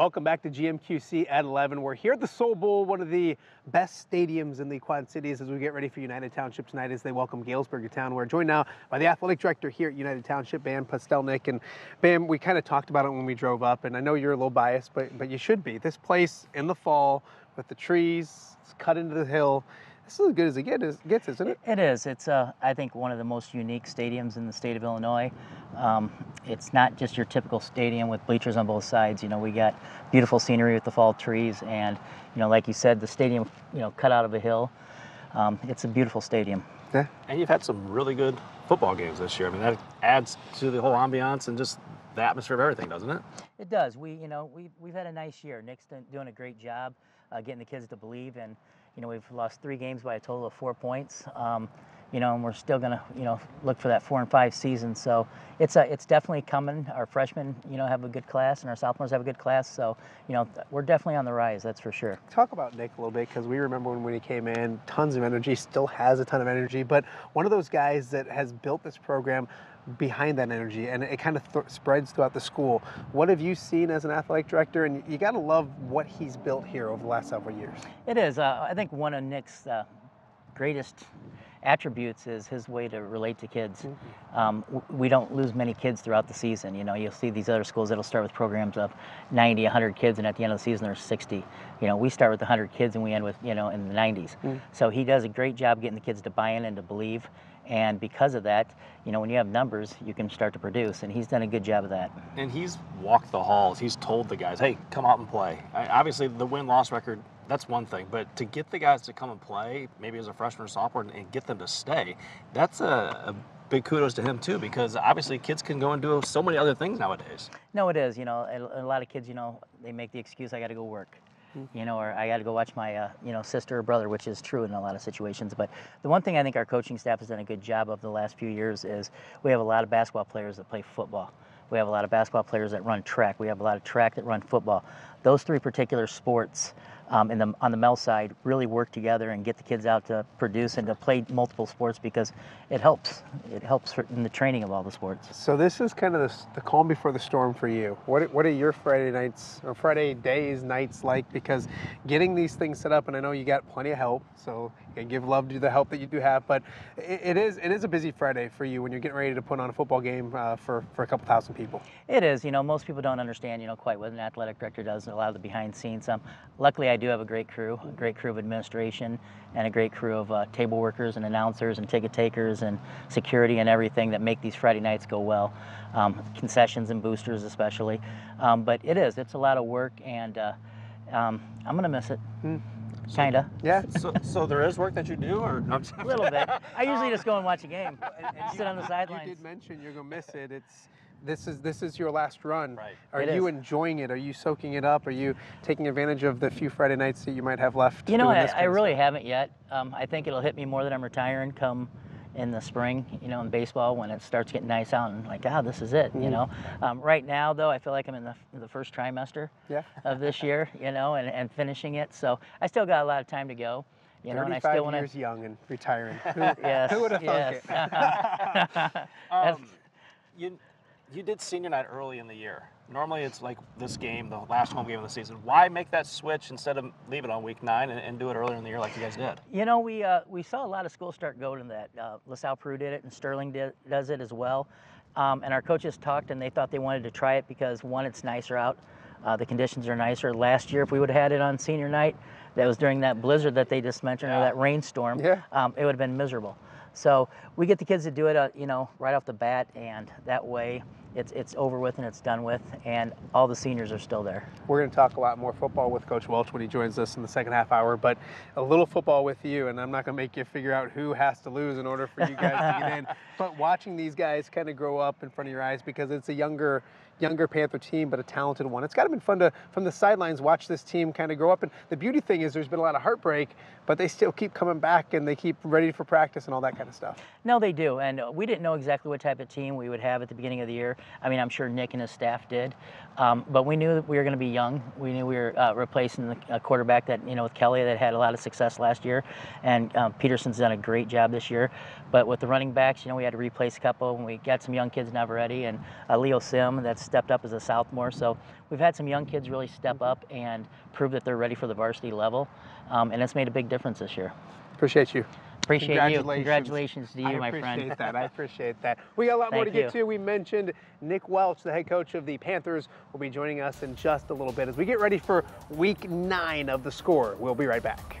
Welcome back to GMQC at 11. We're here at the Soule Bowl, one of the best stadiums in the Quad Cities as we get ready for United Township tonight as they welcome Galesburg to town. We're joined now by the athletic director here at United Township, Bam Pastelnik. And Bam, we kind of talked about it when we drove up, and I know you're a little biased, but, but you should be. This place in the fall with the trees, it's cut into the hill, this is as good as it gets, isn't it? It is. It's, uh, I think, one of the most unique stadiums in the state of Illinois. Um, it's not just your typical stadium with bleachers on both sides. You know, we got beautiful scenery with the fall trees, and you know, like you said, the stadium, you know, cut out of a hill. Um, it's a beautiful stadium. Yeah. And you've had some really good football games this year. I mean, that adds to the whole ambiance and just the atmosphere of everything, doesn't it? It does. We, you know, we we've had a nice year. Nick's doing a great job uh, getting the kids to believe and you know, we've lost three games by a total of four points. Um, you know, and we're still going to, you know, look for that four and five season. So it's a, it's definitely coming. Our freshmen, you know, have a good class, and our sophomores have a good class. So, you know, we're definitely on the rise. That's for sure. Talk about Nick a little bit because we remember when, when he came in, tons of energy, still has a ton of energy, but one of those guys that has built this program behind that energy and it kind of th- spreads throughout the school. What have you seen as an athletic director? And you got to love what he's built here over the last several years. It is. Uh, I think one of Nick's uh, greatest attributes is his way to relate to kids. Mm-hmm. Um, we don't lose many kids throughout the season. You know, you'll see these other schools that'll start with programs of 90, 100 kids, and at the end of the season there's 60. You know, we start with 100 kids and we end with, you know, in the 90s. Mm-hmm. So he does a great job getting the kids to buy in and to believe. And because of that, you know, when you have numbers, you can start to produce. And he's done a good job of that. And he's walked the halls. He's told the guys, hey, come out and play. I, obviously, the win loss record, that's one thing. But to get the guys to come and play, maybe as a freshman or sophomore, and get them to stay, that's a, a big kudos to him too because obviously kids can go and do so many other things nowadays. No, it is. You know, a, a lot of kids, you know, they make the excuse, I got to go work. Mm-hmm. you know, or I got to go watch my, uh, you know, sister or brother, which is true in a lot of situations. But the one thing I think our coaching staff has done a good job of the last few years is we have a lot of basketball players that play football. We have a lot of basketball players that run track. We have a lot of track that run football. Those three particular sports um, the, on the Mel side really work together and get the kids out to produce and to play multiple sports because it helps. It helps in the training of all the sports. So this is kind of the, the calm before the storm for you. What, what are your Friday nights or Friday days, nights like? Because getting these things set up, and I know you got plenty of help, so and give love to the help that you do have. But it, it is it is a busy Friday for you when you're getting ready to put on a football game uh, for for a couple thousand people. It is. You know, most people don't understand. You know, quite what an athletic director does. A lot of the behind scenes. Um, luckily, I do have a great crew, a great crew of administration, and a great crew of uh, table workers and announcers and ticket takers and security and everything that make these Friday nights go well. Um, concessions and boosters especially. Um, but it is. It's a lot of work, and uh, um, I'm gonna miss it. Mm. Kinda. Yeah. So, so there is work that you do, or no, a little bit. I usually just go and watch a game, and, and sit on the sidelines. You did mention you're gonna miss it. It's this is this is your last run. Right. Are it you is. enjoying it? Are you soaking it up? Are you taking advantage of the few Friday nights that you might have left? You know, I, I really haven't yet. Um, I think it'll hit me more than I'm retiring come in the spring, you know, in baseball when it starts getting nice out and like, ah, this is it, mm-hmm. you know. Um, right now, though, I feel like I'm in the, the first trimester yeah. of this year, you know, and, and finishing it. So I still got a lot of time to go. You know, and I still want years young and retiring. Who, yes, who would have yes. thunk it? um, you, you did senior night early in the year. Normally it's like this game, the last home game of the season. Why make that switch instead of leave it on week nine and, and do it earlier in the year like you guys did? You know, we uh, we saw a lot of schools start going to that. Uh, LaSalle Peru did it, and Sterling did, does it as well. Um, and our coaches talked, and they thought they wanted to try it because one, it's nicer out. Uh, the conditions are nicer. Last year, if we would have had it on senior night, that was during that blizzard that they just mentioned, yeah. or that rainstorm, yeah. um, it would have been miserable. So we get the kids to do it, uh, you know, right off the bat, and that way it's it's over with and it's done with, and all the seniors are still there. We're going to talk a lot more football with Coach Welch when he joins us in the second half hour, but a little football with you, and I'm not going to make you figure out who has to lose in order for you guys to get in. But watching these guys kind of grow up in front of your eyes because it's a younger younger Panther team, but a talented one. It's got to been fun to, from the sidelines, watch this team kind of grow up. And the beauty thing is there's been a lot of heartbreak, but they still keep coming back and they keep ready for practice and all that kind of stuff. No, they do. And we didn't know exactly what type of team we would have at the beginning of the year. I mean, I'm sure Nick and his staff did. Um, but we knew that we were going to be young. We knew we were uh, replacing the uh, quarterback that you know with Kelly that had a lot of success last year, and um, Peterson's done a great job this year. But with the running backs, you know, we had to replace a couple, and we got some young kids now ready, and uh, Leo Sim that stepped up as a sophomore. So we've had some young kids really step up and prove that they're ready for the varsity level, um, and it's made a big difference this year. Appreciate you. Appreciate you. Congratulations. Congratulations to you, my friend. I appreciate that. I appreciate that. We got a lot more to Thank get you. to. We mentioned Nick Welch, the head coach of the Panthers, will be joining us in just a little bit as we get ready for week nine of the score. We'll be right back.